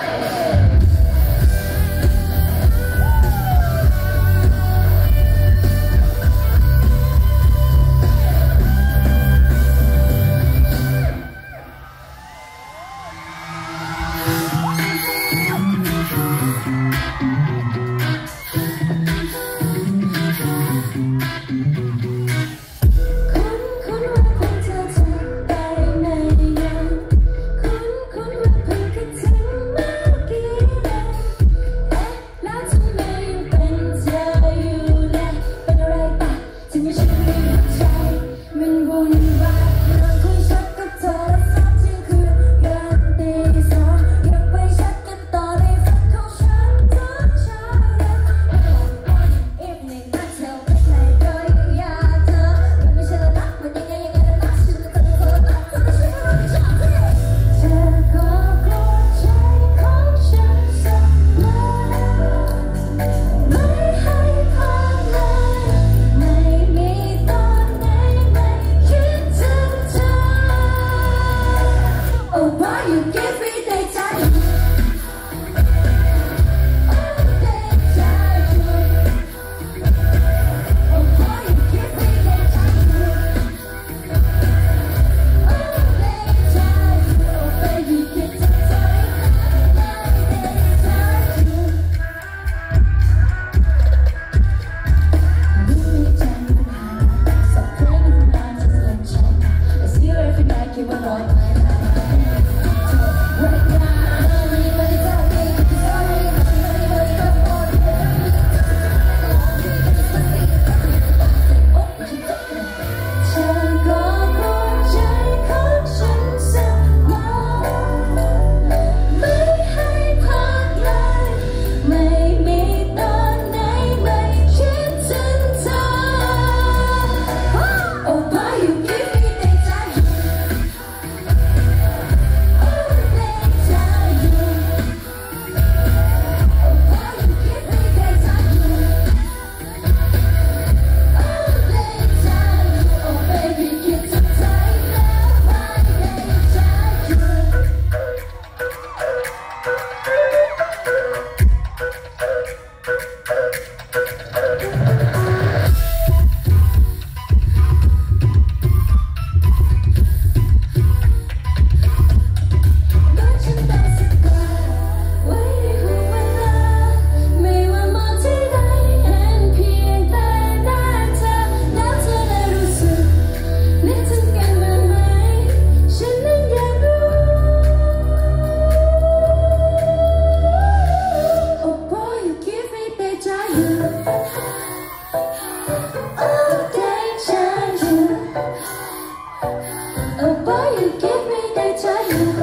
Yes. trái you.